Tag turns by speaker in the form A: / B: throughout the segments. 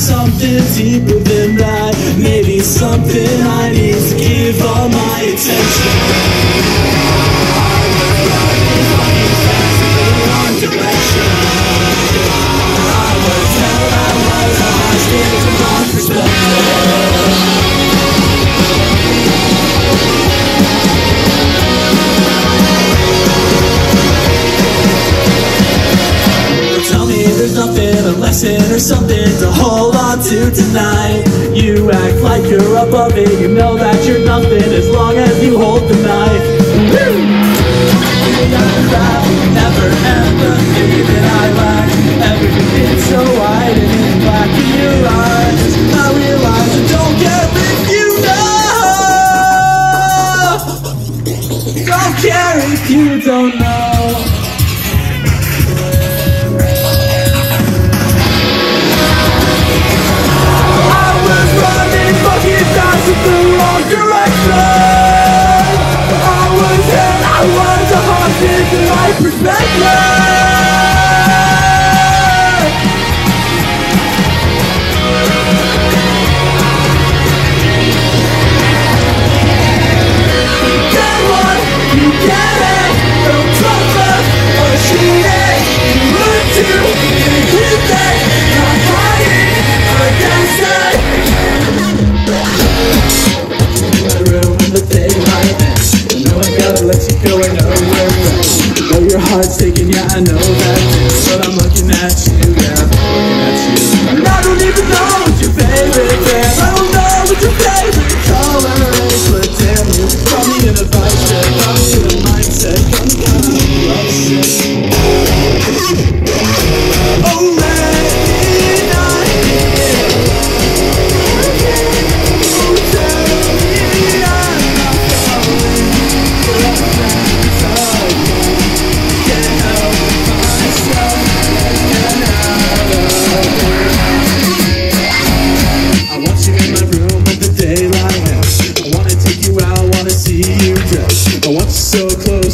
A: something deeper than that. Maybe something I need to give all my attention. Or something to hold on to tonight. You act like you're above it, you know that you're nothing as long as you hold the knife. Woo! Never ever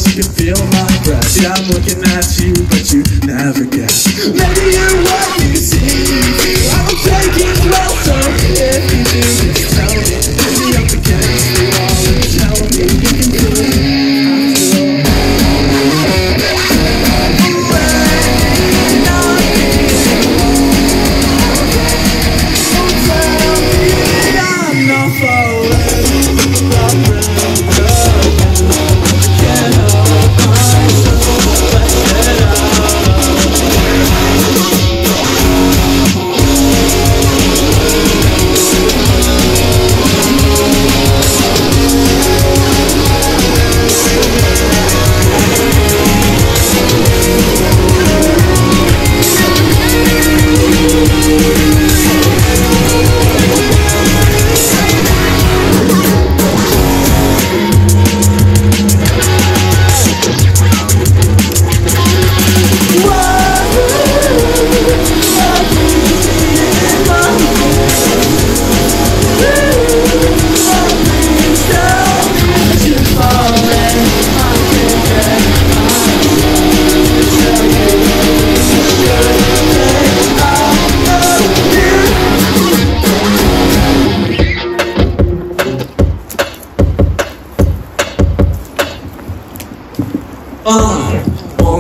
A: you can feel my breath. Yeah, I'm looking at you, but you never guess. Maybe you're what you see. I don't take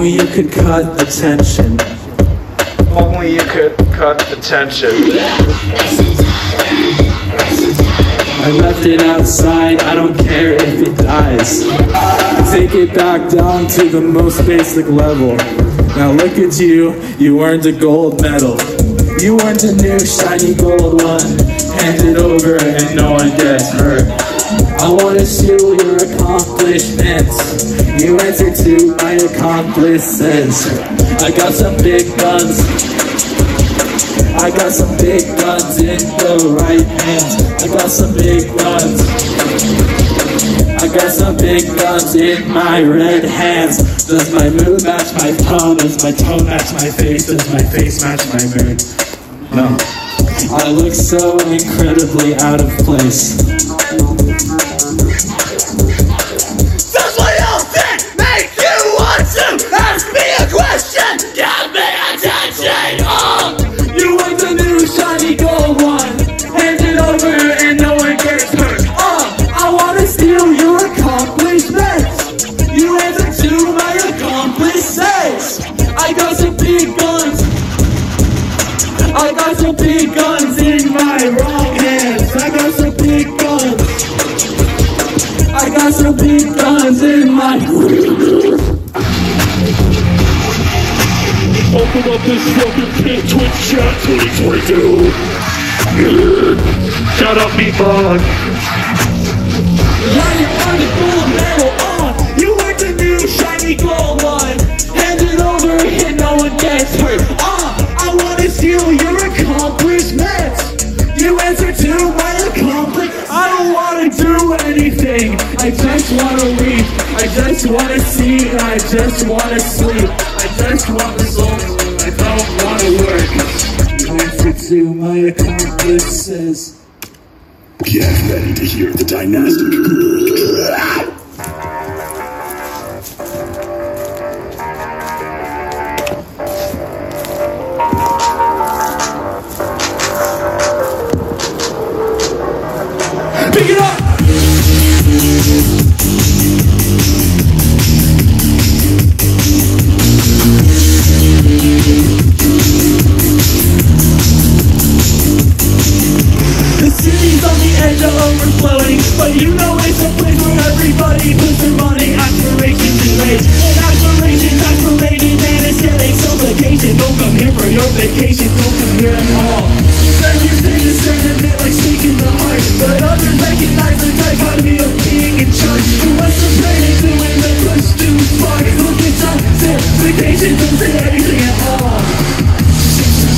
A: only you could cut attention.
B: Only you could cut the tension.
A: I left it outside, I don't care if it dies. Take it back down to the most basic level. Now look at you, you earned a gold medal. You earned a new shiny gold one. Hand it over and no one gets hurt. I wanna see your accomplishments. You answer to my accomplices. I got some big guns. I got some big guns in the right hand. I got some big guns. I got some big guns in my red hands. Does my mood match my tone? Does my tone match my face? Does my face match my mood? No. I look so incredibly out of place.
C: Open up this fucking pit, Twitch chat 2022. Shut up, meatball.
A: Now you're on the full metal on. You want the new shiny gold one. Hand it over and no one gets hurt. Ah, I wanna steal your accomplishments. You answer to my accomplishments. I don't wanna do anything. I just wanna read. I just wanna see. I just wanna sleep. I just want results. To my accomplishments.
C: Get ready to hear the dynastic.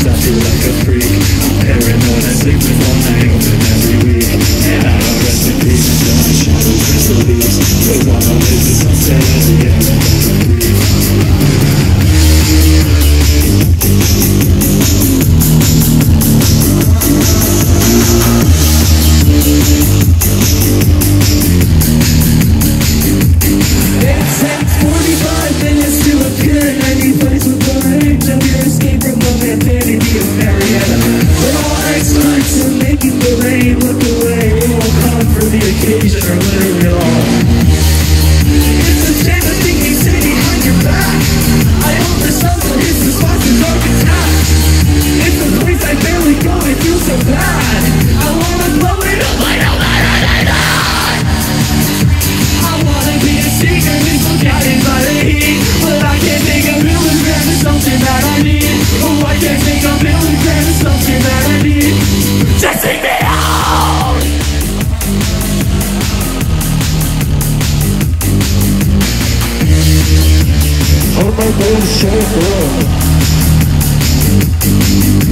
A: Something like a freak paranoid, I sleep with one eye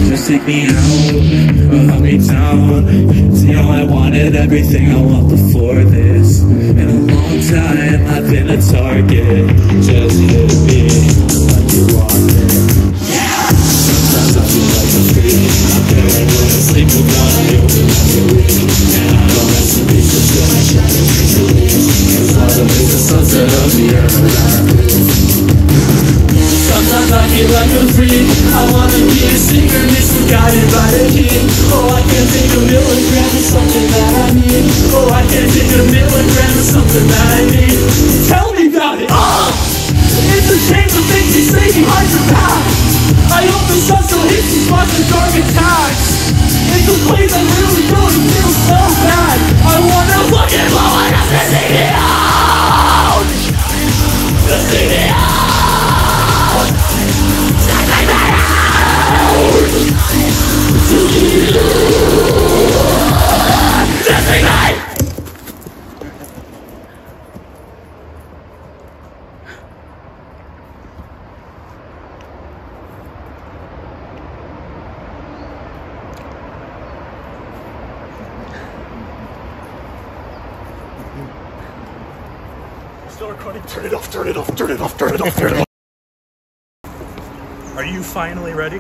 A: Just take me out, rub me down See how I wanted everything I want before this In a long time I've been a target Just hit me like you. want it Sometimes I feel like a freak I'm I sleep I need Tell me about it! Oh! It's a shame the things you say behind your back I hope the sun still hits you spots in dark attacks It's a place I really to feel so bad. I wanna fucking blow up to see it out
C: Still recording. Turn it off, turn it off, turn it off, turn it off, turn it off.
D: Are you finally ready?